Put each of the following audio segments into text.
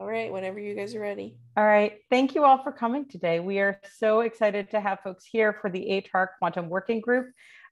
All right, whenever you guys are ready. All right, thank you all for coming today. We are so excited to have folks here for the ATARC Quantum Working Group.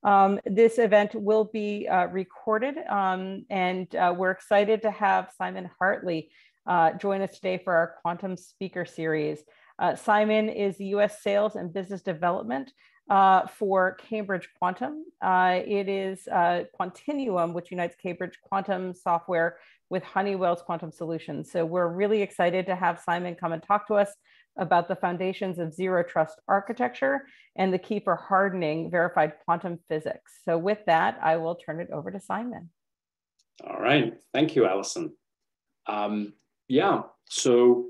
Um, this event will be uh, recorded um, and uh, we're excited to have Simon Hartley uh, join us today for our Quantum Speaker Series. Uh, Simon is the US Sales and Business Development uh, for Cambridge Quantum. Uh, it is Quantinuum, which unites Cambridge Quantum software with Honeywell's quantum solutions. So we're really excited to have Simon come and talk to us about the foundations of zero trust architecture and the key for hardening verified quantum physics. So with that, I will turn it over to Simon. All right, thank you, Allison. Um, yeah, so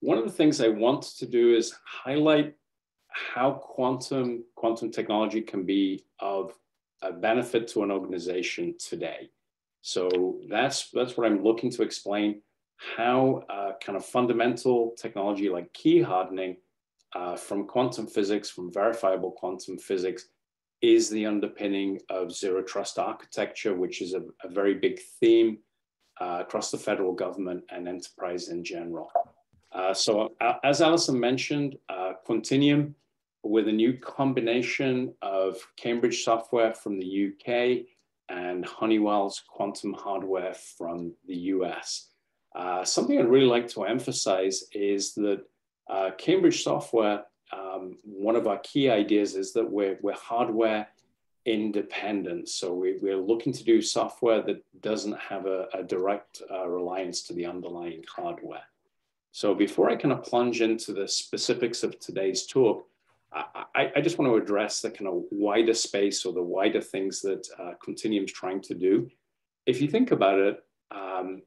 one of the things I want to do is highlight how quantum, quantum technology can be of a benefit to an organization today. So that's, that's what I'm looking to explain, how uh, kind of fundamental technology like key hardening uh, from quantum physics, from verifiable quantum physics, is the underpinning of zero trust architecture, which is a, a very big theme uh, across the federal government and enterprise in general. Uh, so uh, as Allison mentioned, uh, Quantinuum with a new combination of Cambridge software from the UK and Honeywell's quantum hardware from the US. Uh, something I'd really like to emphasize is that uh, Cambridge software, um, one of our key ideas is that we're, we're hardware independent. So we, are looking to do software that doesn't have a, a direct uh, reliance to the underlying hardware. So before I kind of plunge into the specifics of today's talk, I, I, just want to address the kind of wider space or the wider things that uh, Quantinuum is trying to do. If you think about it, um,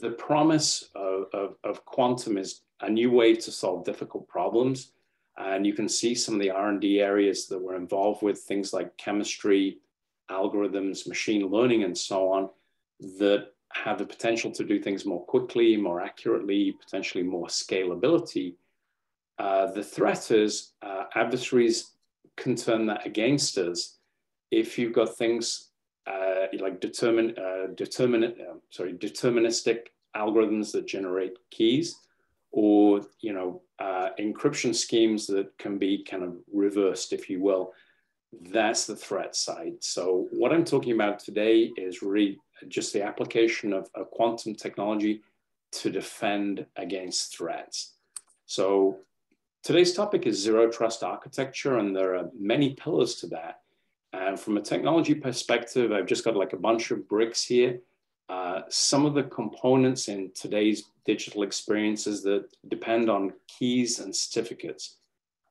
the promise of, of, of, quantum is a new way to solve difficult problems. And you can see some of the R&D areas that we're involved with, things like chemistry, algorithms, machine learning, and so on, that have the potential to do things more quickly, more accurately, potentially more scalability. Uh, the threat is uh, adversaries can turn that against us if you've got things uh, like determin, uh, determin, uh, sorry, deterministic algorithms that generate keys or you know uh, encryption schemes that can be kind of reversed, if you will. That's the threat side. So what I'm talking about today is really just the application of, of quantum technology to defend against threats. So Today's topic is zero trust architecture, and there are many pillars to that. And from a technology perspective, I've just got like a bunch of bricks here. Uh, some of the components in today's digital experiences that depend on keys and certificates.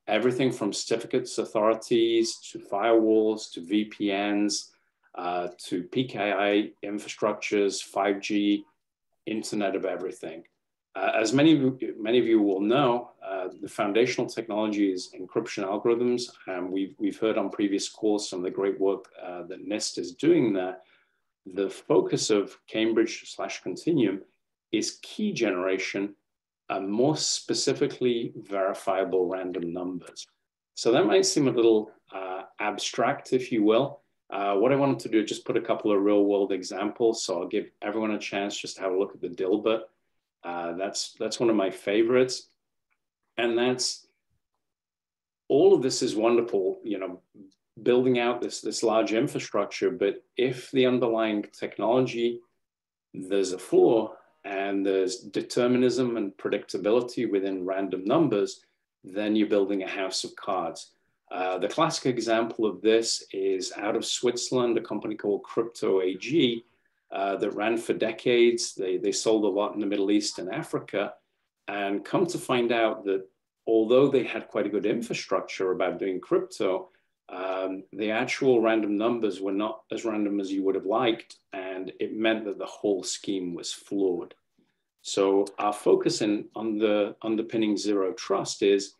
Everything from certificates authorities to firewalls to VPNs uh, to PKI infrastructures, 5G, Internet of Everything. Uh, as many of, you, many of you will know, uh, the foundational technology is encryption algorithms. And we've, we've heard on previous calls some of the great work uh, that NIST is doing there. The focus of Cambridge slash Quantinuum is key generation, and more specifically verifiable random numbers. So that might seem a little uh, abstract, if you will. Uh, what I wanted to do is just put a couple of real world examples. So I'll give everyone a chance just to have a look at the Dilbert uh, that's that's one of my favorites, and that's all of this is wonderful. You know, building out this this large infrastructure, but if the underlying technology there's a flaw and there's determinism and predictability within random numbers, then you're building a house of cards. Uh, the classic example of this is out of Switzerland, a company called Crypto AG, uh, that ran for decades. They, they sold a lot in the Middle East and Africa. And come to find out that although they had quite a good infrastructure about doing crypto, um, the actual random numbers were not as random as you would have liked. And it meant that the whole scheme was flawed. So our focus in, on the underpinning zero trust is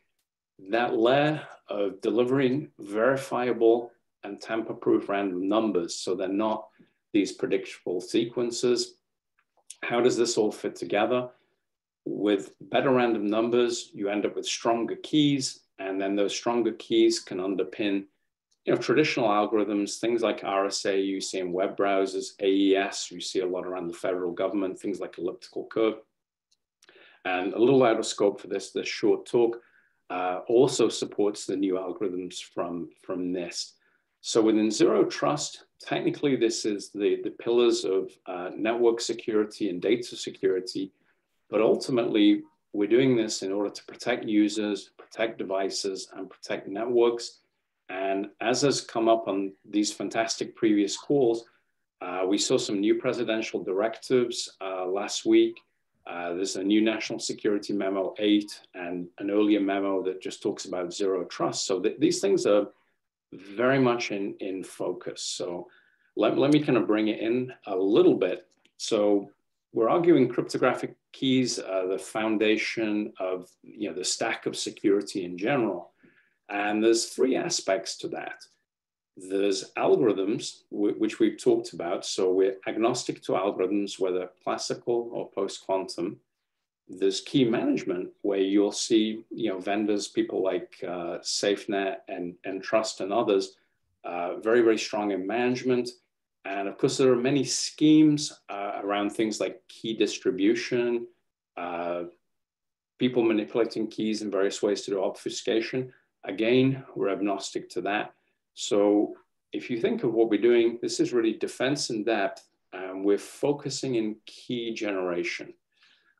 that layer of delivering verifiable and tamper-proof random numbers. So they're not these predictable sequences. How does this all fit together? With better random numbers, you end up with stronger keys, and then those stronger keys can underpin you know, traditional algorithms, things like RSA you see in web browsers, AES you see a lot around the federal government, things like elliptical curve. And a little out of scope for this, this short talk uh, also supports the new algorithms from, from NIST. So within Zero Trust, technically this is the, the pillars of uh, network security and data security, but ultimately we're doing this in order to protect users, protect devices, and protect networks. And as has come up on these fantastic previous calls, uh, we saw some new presidential directives uh, last week. Uh, there's a new National Security Memo 8 and an earlier memo that just talks about zero trust. So th these things are very much in, in focus. So let, let me kind of bring it in a little bit. So we're arguing cryptographic keys are the foundation of you know, the stack of security in general. And there's three aspects to that. There's algorithms, which we've talked about. So we're agnostic to algorithms, whether classical or post-quantum. There's key management, where you'll see you know, vendors, people like uh, SafeNet and, and trust and others, uh, very, very strong in management. And of course, there are many schemes uh, around things like key distribution, uh, people manipulating keys in various ways to do obfuscation. Again, we're agnostic to that. So if you think of what we're doing, this is really defense in depth. and we're focusing in key generation.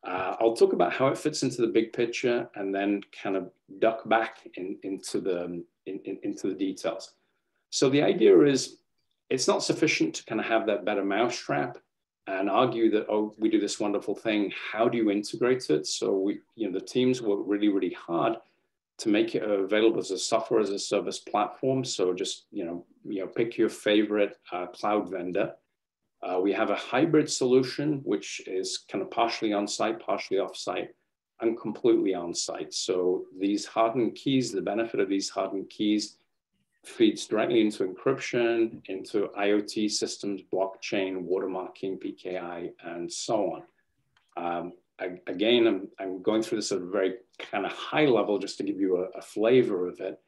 Uh, I'll talk about how it fits into the big picture and then kind of duck back in, into, the, in, in, into the details. So the idea is it's not sufficient to kind of have that better mousetrap and argue that, oh, we do this wonderful thing. How do you integrate it? So we, you know, the teams work really, really hard to make it available as a software as a service platform. So just, you know, you know, pick your favorite uh, cloud vendor. Uh, we have a hybrid solution, which is kind of partially on-site, partially off-site, and completely on-site. So these hardened keys, the benefit of these hardened keys feeds directly into encryption, into IoT systems, blockchain, watermarking, PKI, and so on. Um, I, again, I'm, I'm going through this at a very kind of high level just to give you a, a flavor of it.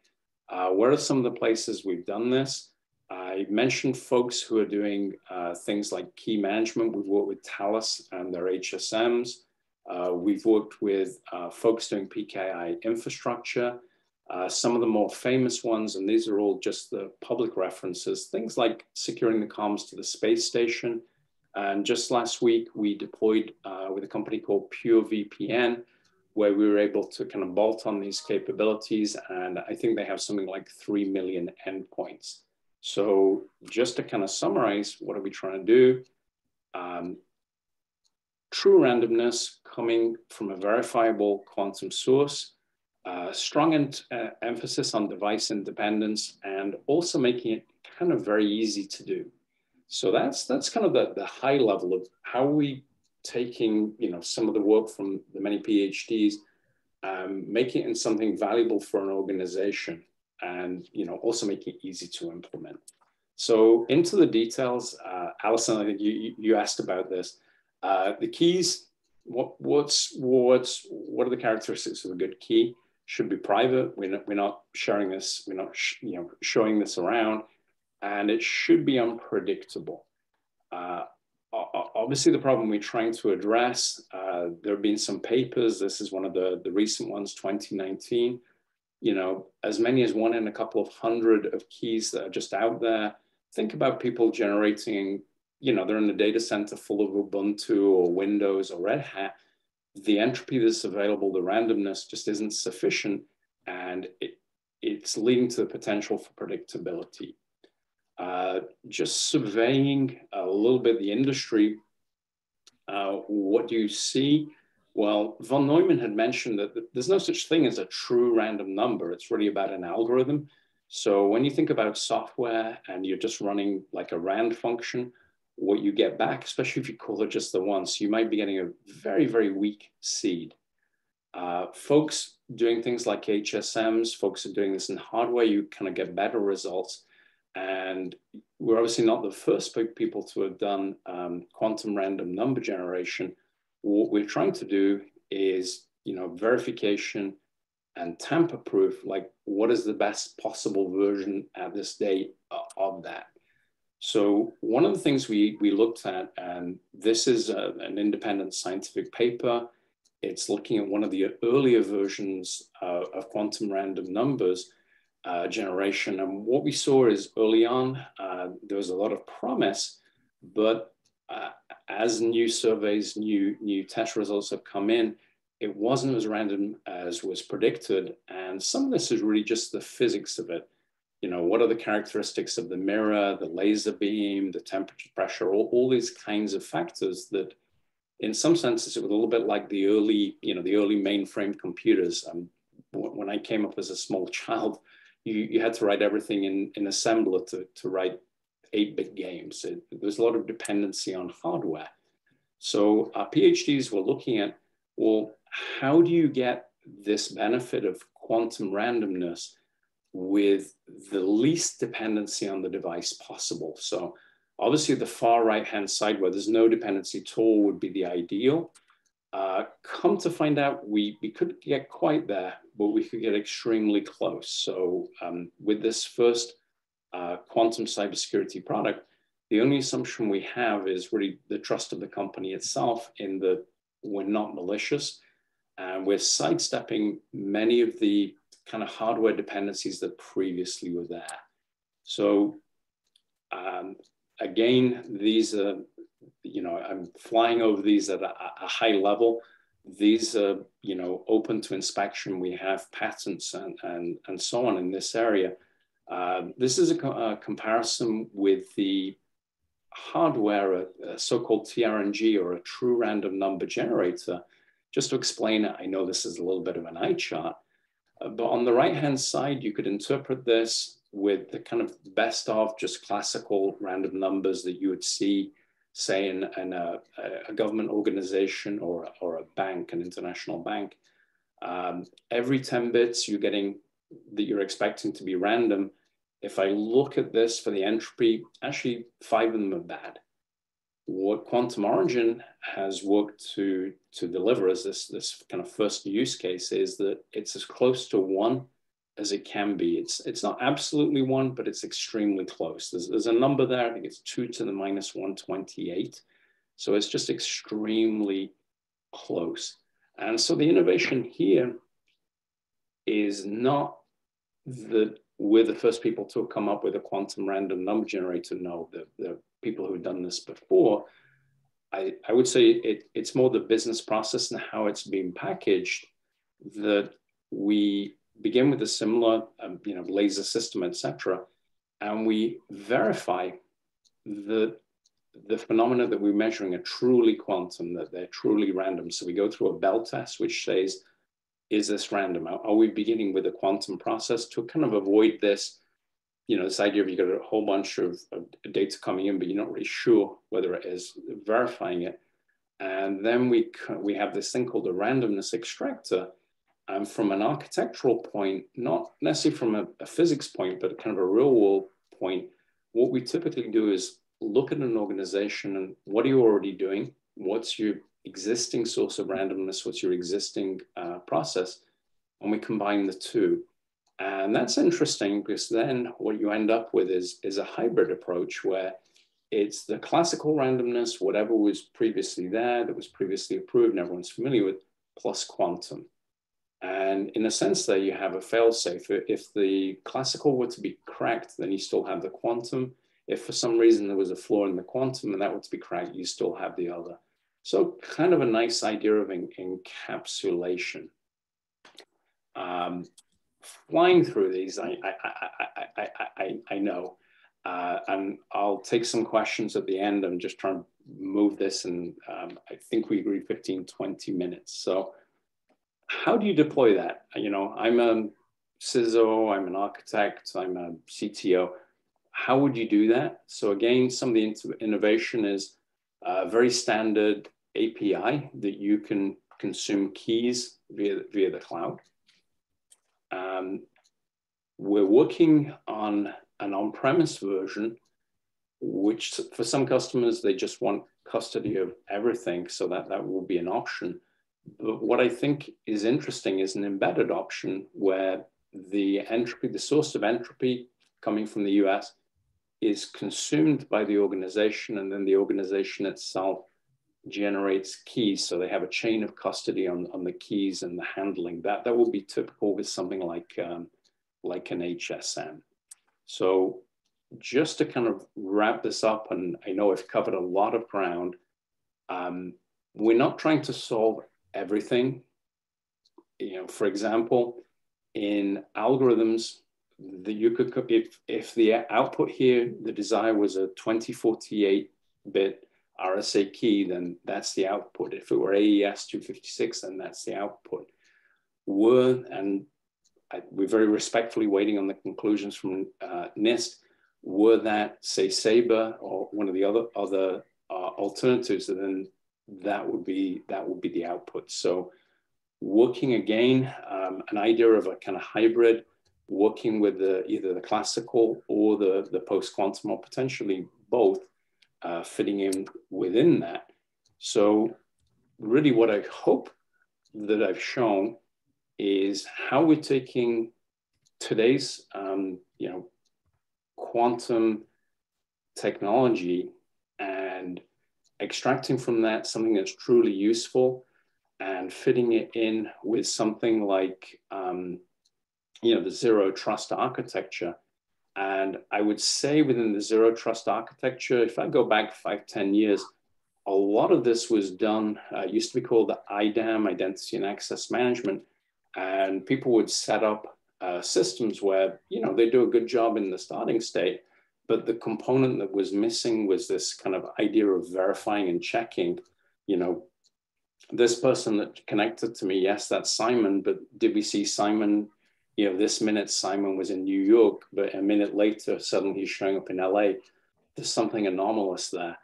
Uh, where are some of the places we've done this? I mentioned folks who are doing uh, things like key management. We've worked with Thales and their HSMs. Uh, we've worked with uh, folks doing PKI infrastructure. Uh, some of the more famous ones, and these are all just the public references, things like securing the comms to the space station. And just last week, we deployed uh, with a company called PureVPN, where we were able to kind of bolt on these capabilities. And I think they have something like 3 million endpoints. So just to kind of summarize, what are we trying to do? Um, true randomness coming from a verifiable quantum source uh, strong uh, emphasis on device independence and also making it kind of very easy to do. So that's that's kind of the, the high level of how we taking you know some of the work from the many PhDs, um, making it in something valuable for an organization, and you know also make it easy to implement. So into the details, uh, Allison, I think you you asked about this. Uh, the keys. What what's what's what are the characteristics of a good key? should be private. We're not, we're not sharing this, we're not you know, showing this around, and it should be unpredictable. Uh, obviously, the problem we're trying to address, uh, there have been some papers, this is one of the, the recent ones, 2019, you know, as many as one in a couple of hundred of keys that are just out there. Think about people generating, you know, they're in a data center full of Ubuntu or Windows or Red Hat, the entropy that's available, the randomness just isn't sufficient and it, it's leading to the potential for predictability. Uh, just surveying a little bit the industry, uh, what do you see? Well, von Neumann had mentioned that there's no such thing as a true random number. It's really about an algorithm. So when you think about software and you're just running like a RAND function, what you get back, especially if you call it just the once, you might be getting a very, very weak seed. Uh, folks doing things like HSMs, folks are doing this in hardware, you kind of get better results. And we're obviously not the first people to have done um, quantum random number generation. What we're trying to do is, you know, verification and tamper proof, like what is the best possible version at this date of that. So one of the things we, we looked at, and this is a, an independent scientific paper, it's looking at one of the earlier versions uh, of quantum random numbers uh, generation. And what we saw is early on, uh, there was a lot of promise, but uh, as new surveys, new, new test results have come in, it wasn't as random as was predicted. And some of this is really just the physics of it. You know, what are the characteristics of the mirror, the laser beam, the temperature, pressure, all, all these kinds of factors that in some senses, it was a little bit like the early, you know, the early mainframe computers. Um, when I came up as a small child, you, you had to write everything in, in assembler to, to write 8-bit games. It, there's a lot of dependency on hardware. So our PhDs were looking at, well, how do you get this benefit of quantum randomness with the least dependency on the device possible? So Obviously, the far right-hand side where there's no dependency at all would be the ideal. Uh, come to find out, we, we couldn't get quite there, but we could get extremely close. So um, with this first uh, quantum cybersecurity product, the only assumption we have is really the trust of the company itself in that we're not malicious and we're sidestepping many of the kind of hardware dependencies that previously were there. So um, again, these are, you know, I'm flying over these at a, a high level. These are, you know, open to inspection. We have patents and, and, and so on in this area. Uh, this is a, a, comparison with the hardware, a, a so-called TRNG or a true random number generator. Just to explain I know this is a little bit of an eye chart, uh, but on the right-hand side, you could interpret this with the kind of best of just classical random numbers that you would see, say, in, in a, a, government organization or, or a bank, an international bank. Um, every 10 bits you're getting that you're expecting to be random. If I look at this for the entropy, actually five of them are bad. What Quantum Origin has worked to, to deliver as this, this kind of first use case is that it's as close to one as it can be. It's it's not absolutely one, but it's extremely close. There's, there's a number there, I think it's two to the minus 128. So it's just extremely close. And so the innovation here is not that we're the first people to come up with a quantum random number generator. No, the, the people who've done this before. I, I would say it, it's more the business process and how it's being packaged that we begin with a similar, um, you know, laser system, etc., and we verify that the phenomena that we're measuring are truly quantum, that they're truly random. So we go through a Bell test, which says, is this random? Are we beginning with a quantum process to kind of avoid this, you know, this idea of you got a whole bunch of, of data coming in, but you're not really sure whether it is verifying it. And then we, we have this thing called a randomness extractor, um, from an architectural point, not necessarily from a, a, physics point, but kind of a real world point, what we typically do is look at an organization and what are you already doing? What's your existing source of randomness? What's your existing uh, process? And we combine the two. And that's interesting because then what you end up with is, is a hybrid approach where it's the classical randomness, whatever was previously there, that was previously approved and everyone's familiar with, plus quantum. And in a sense there, you have a fail-safe. If the classical were to be cracked, then you still have the quantum. If for some reason there was a flaw in the quantum and that were to be cracked, you still have the other. So kind of a nice idea of encapsulation. Um, flying through these, I, I, I, I, I, know. Uh, and I'll take some questions at the end. I'm just trying to move this and um, I think we agree 15, 20 minutes. So how do you deploy that? You know, I'm a CISO, I'm an architect, I'm a CTO. How would you do that? So again, some of the innovation is a very standard API that you can consume keys via, via the cloud. Um, we're working on an on-premise version, which for some customers, they just want custody of everything. So that, that will be an option. But what I think is interesting is an embedded option where the entropy, the source of entropy coming from the US is consumed by the organization and then the organization itself generates keys. So they have a chain of custody on, on the keys and the handling. That, that will be typical with something like, um, like an HSM. So just to kind of wrap this up, and I know I've covered a lot of ground, um, we're not trying to solve everything. You know, for example, in algorithms, that you could if if the output here the desire was a 2048 bit RSA key, then that's the output. If it were AES 256, then that's the output. Were and I, we're very respectfully waiting on the conclusions from uh, NIST. Were that say Saber or one of the other other uh, alternatives, then that would be that would be the output. So working again, um, an idea of a kind of hybrid, working with the, either the classical or the, the post-quantum or potentially both uh, fitting in within that. So really what I hope that I've shown is how we're taking today's, um, you know, quantum technology and extracting from that something that's truly useful and fitting it in with something like, um, you know, the zero trust architecture. And I would say within the zero trust architecture, if I go back five, ten years, a lot of this was done, uh, used to be called the IDAM, Identity and Access Management. And people would set up uh, systems where, you know, they do a good job in the starting state, but the component that was missing was this kind of idea of verifying and checking, you know, this person that connected to me, yes, that's Simon, but did we see Simon? You know, this minute Simon was in New York, but a minute later, suddenly he's showing up in LA. There's something anomalous there.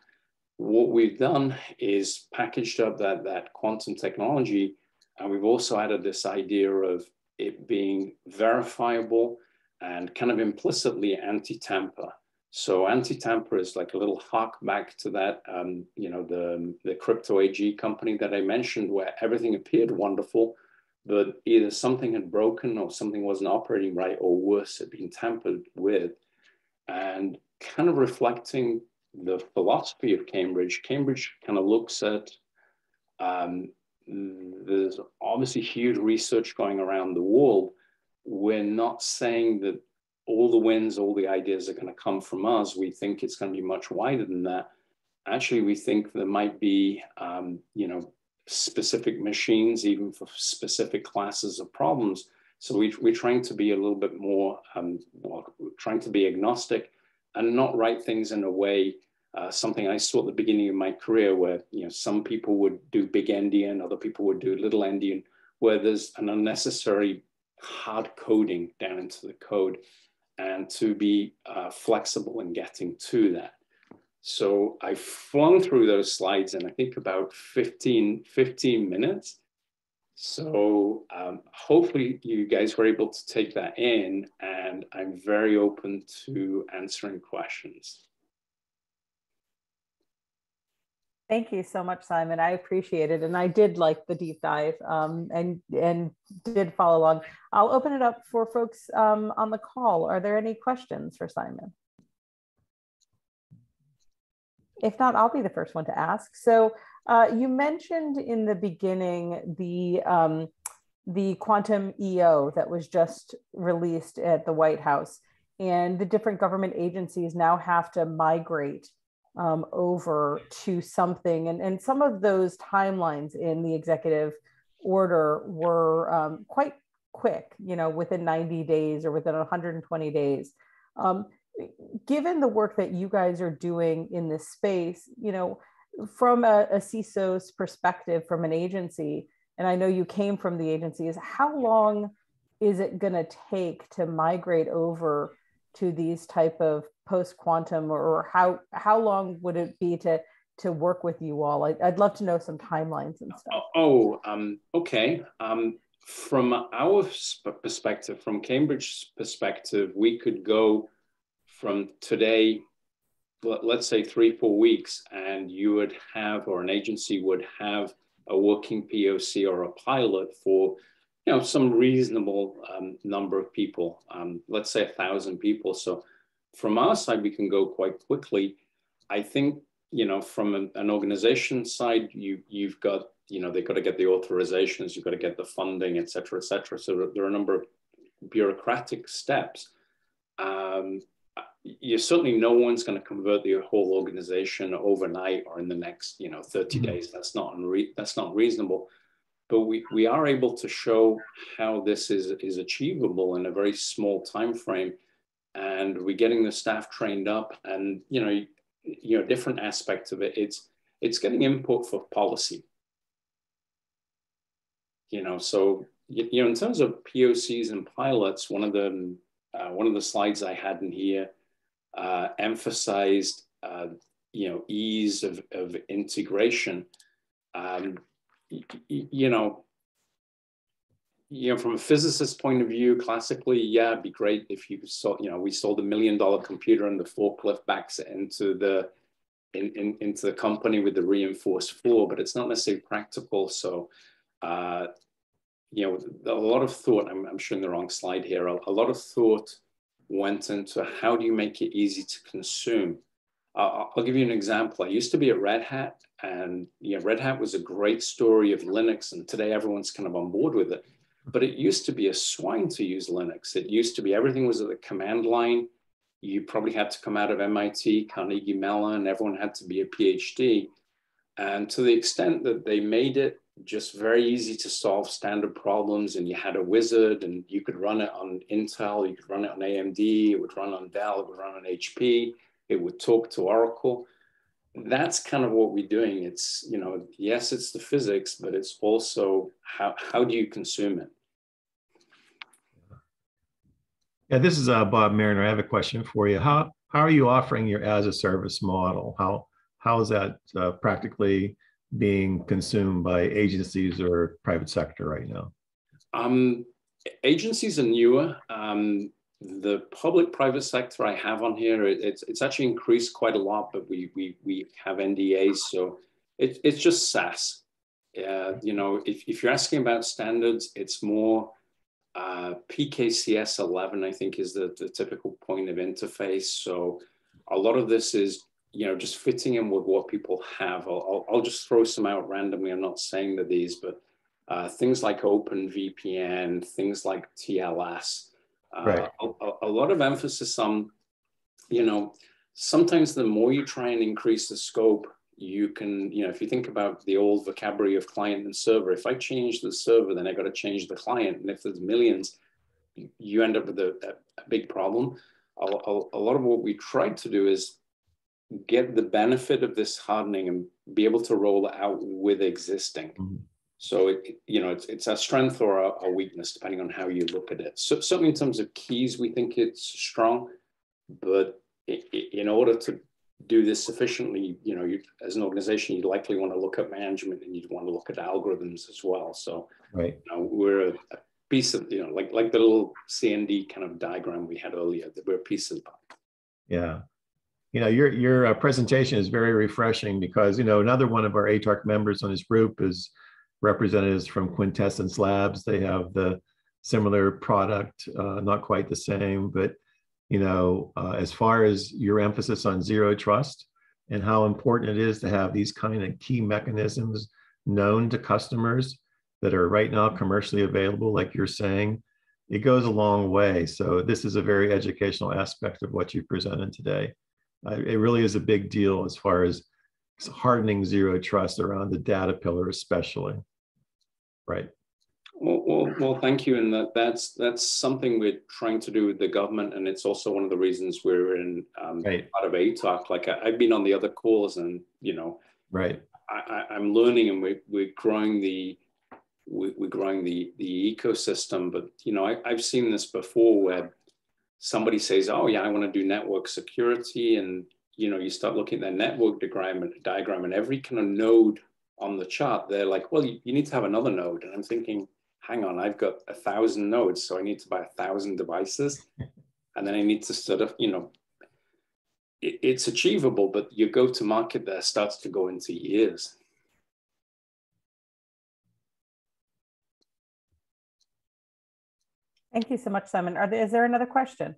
What we've done is packaged up that, that quantum technology, and we've also added this idea of it being verifiable and kind of implicitly anti-tamper. So anti-tamper is like a little hark back to that, um, you know, the, the crypto AG company that I mentioned where everything appeared wonderful, but either something had broken or something wasn't operating right or worse, had been tampered with. And kind of reflecting the philosophy of Cambridge, Cambridge kind of looks at, um, there's obviously huge research going around the world. We're not saying that all the wins, all the ideas are going to come from us. We think it's going to be much wider than that. Actually, we think there might be, um, you know, specific machines, even for specific classes of problems. So we, we're trying to be a little bit more, um, well, trying to be agnostic and not write things in a way, uh, something I saw at the beginning of my career where, you know, some people would do big endian, other people would do little endian, where there's an unnecessary hard coding down into the code and to be uh, flexible in getting to that. So I flung through those slides in I think about 15, 15 minutes. So um, hopefully you guys were able to take that in and I'm very open to answering questions. Thank you so much, Simon. I appreciate it, and I did like the deep dive, um, and and did follow along. I'll open it up for folks um, on the call. Are there any questions for Simon? If not, I'll be the first one to ask. So uh, you mentioned in the beginning the um, the quantum EO that was just released at the White House, and the different government agencies now have to migrate um, over to something. And, and some of those timelines in the executive order were um, quite quick, you know, within 90 days or within 120 days. Um, given the work that you guys are doing in this space, you know, from a, a CISO's perspective, from an agency, and I know you came from the agencies, how long is it going to take to migrate over to these type of post quantum or how how long would it be to to work with you all? I, would love to know some timelines and stuff. Oh um, okay um, from our perspective from cambridge's perspective we could go from today let's say three four weeks and you would have or an agency would have a working poc or a pilot for you know, some reasonable um, number of people, um, let's say a thousand people. So from our side, we can go quite quickly. I think you know, from an, an organization side, you you've got you know they've got to get the authorizations, you've got to get the funding, et cetera, et cetera. So there are a number of bureaucratic steps. Um, you certainly no one's going to convert the whole organization overnight or in the next you know 30 mm-hmm. days. That's not unre- that's not reasonable. But we, we are able to show how this is, is achievable in a very small time frame and we're getting the staff trained up and you know you know different aspects of it it's it's getting input for policy you know so you know in terms of pocs and pilots one of the uh, one of the slides i had in here uh, emphasized uh, you know ease of, of integration um, you know you know, from a physicist point of view, classically, yeah, it'd be great if you saw, you know, we sold a million dollar computer and the forklift backs into the in, in, into the company with the reinforced floor, but it's not necessarily practical. So, uh, you know, a lot of thought. I'm, I'm showing the wrong slide here. A, a, lot of thought went into how do you make it easy to consume. Uh, I'll give you an example. I used to be at Red Hat, and know, Red Hat was a great story of Linux, and today everyone's kind of on board with it but it used to be a swine to use Linux. It used to be everything was at the command line. You probably had to come out of MIT, Carnegie Mellon, everyone had to be a PhD. And to the extent that they made it just very easy to solve standard problems, and you had a wizard, and you could run it on Intel, you could run it on AMD, it would run on Dell, it would run on HP, it would talk to Oracle that's kind of what we're doing. It's, you know, yes, it's the physics, but it's also how, how do you consume it? Yeah, this is uh, Bob Mariner. I have a question for you. How, how are you offering your as a service model? How, how is that uh, practically being consumed by agencies or private sector right now? Um, agencies are newer. Um, the public private sector I have on here, it, it's, it's actually increased quite a lot, but we, we, we have NDAs. So it, it's just SaaS. Uh, you know, if, if you're asking about standards, it's more uh, PKCS 11, I think is the, the typical point of interface. So a lot of this is, you know, just fitting in with what people have. I'll, I'll, I'll just throw some out randomly. I'm not saying that these, but uh, things like OpenVPN, things like TLS, right. Uh, a, a, lot of emphasis on, you know, sometimes the more you try and increase the scope, you can, you know, if you think about the old vocabulary of client and server, if I change the server, then I got to change the client. And if there's millions, you end up with a, a big problem. A, a, a lot of what we tried to do is get the benefit of this hardening and be able to roll it out with existing. Mm-hmm. So it, you know, it's, it's a strength or a, a, weakness depending on how you look at it. So certainly in terms of keys, we think it's strong, but it, it, in order to do this sufficiently, you know, you, as an organization, you'd likely want to look at management and you'd want to look at algorithms as well. So right. You know, we're a, a, piece of, you know, like like the little CND kind of diagram we had earlier, that we're a piece of. Yeah. You know, your your uh, presentation is very refreshing because you know another one of our ATARC members on this group is representatives from Quintessence Labs. They have the similar product, uh, not quite the same, but you know, uh, as far as your emphasis on zero trust and how important it is to have these kind of key mechanisms known to customers that are right now commercially available, like you're saying, it goes a long way. So this is a very educational aspect of what you presented today. It really is a big deal as far as hardening zero trust around the data pillar, especially. Right. Well, well, well, thank you. And that, that's that's something we're trying to do with the government, and it's also one of the reasons we're in um, right. part of ATARC. Like I, have been on the other calls, and you know, right. I, am learning, and we're we're growing the we're growing the the ecosystem. But you know, I, I've seen this before where somebody says, "Oh yeah, I want to do network security," and you know, you start looking at their network diagram, diagram, and every kind of node on the chart, they're like, well, you, you need to have another node. And I'm thinking, hang on, I've got a thousand nodes, so I need to buy a thousand devices. And then I need to sort of, you know, it, it's achievable, but your go to market there starts to go into years. Thank you so much, Simon. Are there, is there another question?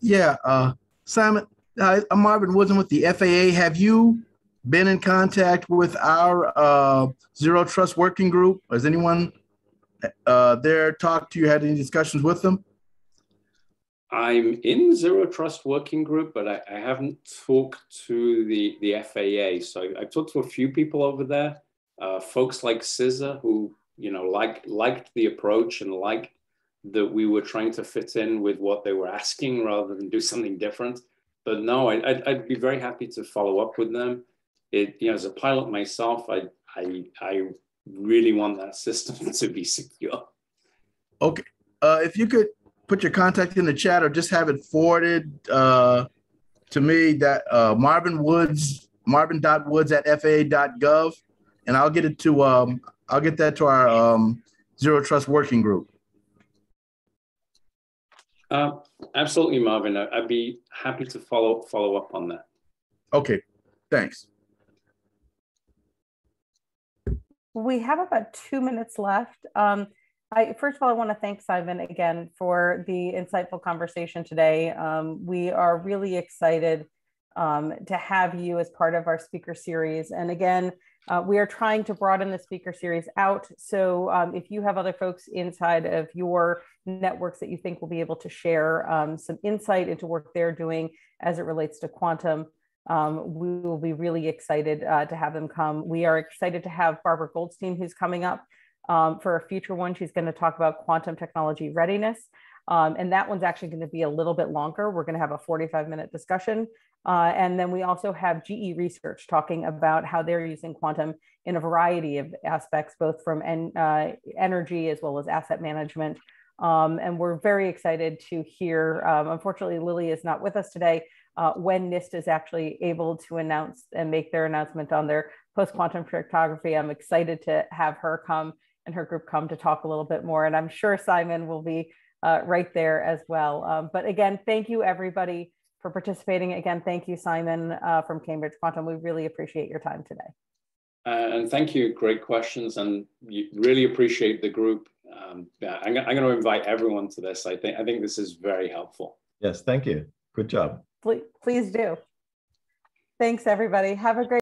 Yeah, uh, Simon, Hi, I'm Marvin Woodson with the FAA. Have you been in contact with our uh, Zero Trust Working Group? Has anyone uh, there talked to you, had any discussions with them? I'm in Zero Trust Working Group, but I, I haven't talked to the, the FAA. So I, have talked to a few people over there, uh, folks like CISA who, you know, like, liked the approach and liked that we were trying to fit in with what they were asking rather than do something different. But no, I'd, I'd be very happy to follow up with them. It, you know, as a pilot myself, I, I, I really want that system to be secure. Okay. Uh, if you could put your contact in the chat or just have it forwarded uh, to me that uh, Marvin Woods, marvin.woods at faa.gov, and I'll get it to, um, I'll get that to our um, Zero Trust Working Group. Uh, absolutely, Marvin. I'd be happy to follow follow up on that. Okay, thanks. We have about two minutes left. Um, I, first of all, I want to thank Simon again for the insightful conversation today. Um, we are really excited um, to have you as part of our speaker series. And again, uh, we are trying to broaden the speaker series out. So um, if you have other folks inside of your networks that you think will be able to share um, some insight into work they're doing as it relates to quantum, um, we will be really excited uh, to have them come. We are excited to have Barbara Goldstein, who's coming up um, for a future one. She's going to talk about quantum technology readiness. Um, and that one's actually going to be a little bit longer. We're going to have a 45 minute discussion. Uh, and then we also have GE Research talking about how they're using quantum in a variety of aspects, both from en uh, energy as well as asset management. Um, and we're very excited to hear. Um, unfortunately, Lily is not with us today. Uh, when NIST is actually able to announce and make their announcement on their post quantum cryptography, I'm excited to have her come and her group come to talk a little bit more. And I'm sure Simon will be uh, right there as well. Um, but again, thank you everybody for participating. Again, thank you, Simon uh, from Cambridge Quantum. We really appreciate your time today. Uh, and thank you, great questions, and really appreciate the group. Um, I'm, I'm going to invite everyone to this. I think I think this is very helpful. Yes, thank you. Good job. Please, please do. Thanks, everybody. Have a great